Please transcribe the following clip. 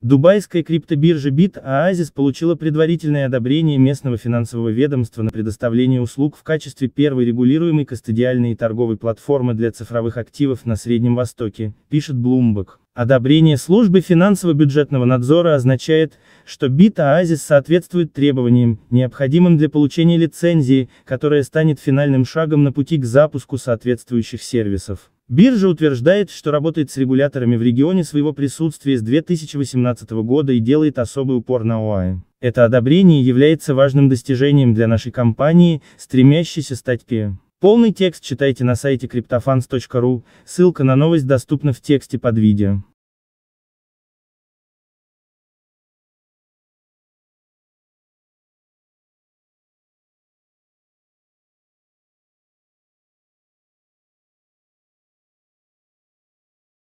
Дубайская криптобиржа Bit Oasis получила предварительное одобрение местного финансового ведомства на предоставление услуг в качестве первой регулируемой кастодиальной и торговой платформы для цифровых активов на Среднем Востоке, пишет Bloomberg. Одобрение службы финансово-бюджетного надзора означает, что Bit Oasis соответствует требованиям, необходимым для получения лицензии, которая станет финальным шагом на пути к запуску соответствующих сервисов. Биржа утверждает, что работает с регуляторами в регионе своего присутствия с 2018 года и делает особый упор на ОАЭ. Это одобрение является важным достижением для нашей компании, стремящейся стать ПИ. Полный текст читайте на сайте cryptofans.ru, ссылка на новость доступна в тексте под видео.